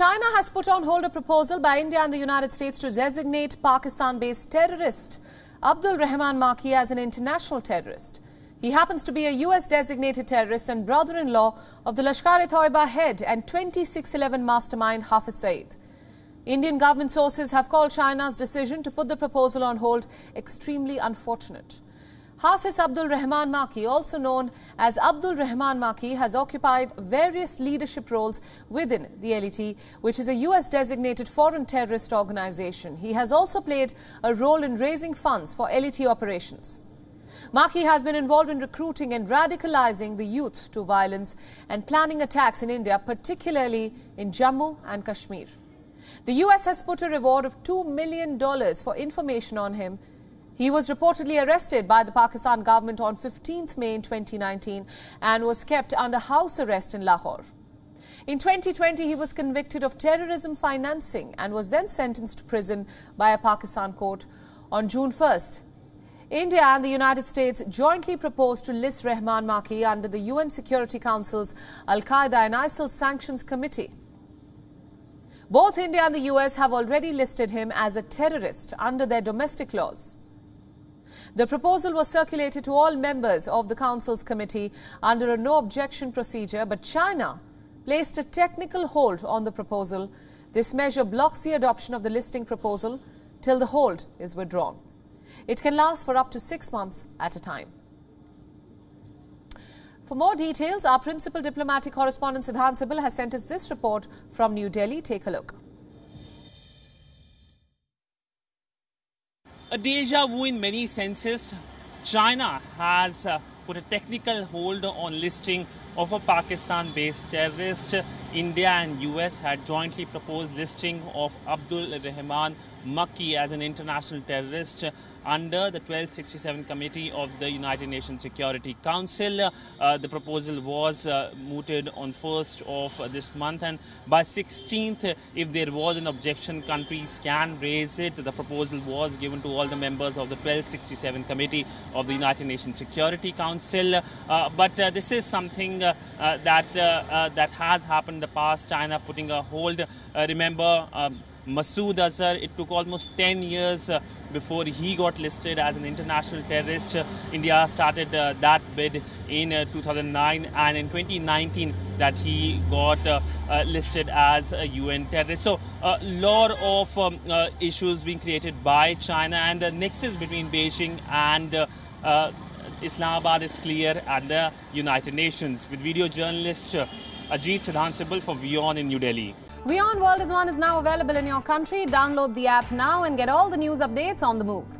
China has put on hold a proposal by India and the United States to designate Pakistan-based terrorist Abdul Rahman Makki as an international terrorist. He happens to be a US designated terrorist and brother-in-law of the Lashkar-e-Toiba head and 2611 mastermind Hafiz Saeed. Indian government sources have called China's decision to put the proposal on hold extremely unfortunate. Hafiz Abdul Rahman Makki, also known as Abdul Rahman Makki, has occupied various leadership roles within the LET, which is a US designated foreign terrorist organization. He has also played a role in raising funds for LET operations. Makki has been involved in recruiting and radicalizing the youth to violence and planning attacks in India, particularly in Jammu and Kashmir. The US has put a reward of $2 million for information on him he was reportedly arrested by the Pakistan government on 15th May 2019 and was kept under house arrest in Lahore. In 2020, he was convicted of terrorism financing and was then sentenced to prison by a Pakistan court on June 1st. India and the United States jointly proposed to list Rahman Makki under the UN Security Council's Al Qaeda and ISIL Sanctions Committee. Both India and the US have already listed him as a terrorist under their domestic laws. The proposal was circulated to all members of the Council's committee under a no objection procedure, but China placed a technical hold on the proposal. This measure blocks the adoption of the listing proposal till the hold is withdrawn. It can last for up to six months at a time. For more details, our principal diplomatic correspondent Siddhant Sibal has sent us this report from New Delhi. Take a look. A deja vu in many senses. China has uh, put a technical hold on listing of a Pakistan-based terrorist. India and US had jointly proposed listing of Abdul Rahman Makki as an international terrorist under the 1267 Committee of the United Nations Security Council. Uh, the proposal was uh, mooted on 1st of this month and by 16th, if there was an objection, countries can raise it. The proposal was given to all the members of the 1267 Committee of the United Nations Security Council. Uh, but uh, this is something that, that has happened in the past, China putting a hold. remember, um, Masood Azhar. It took almost 10 years uh, before he got listed as an international terrorist. Uh, India started uh, that bid in 2009 and in 2019 that he got listed as a UN terrorist. So a lot of um, issues being created by China and the nexus between Beijing and Islamabad is clear at the United Nations. With video journalist uh, Ajit Siddhant Sibal for WION in New Delhi. WION World is One is now available in your country. Download the app now and get all the news updates on the move.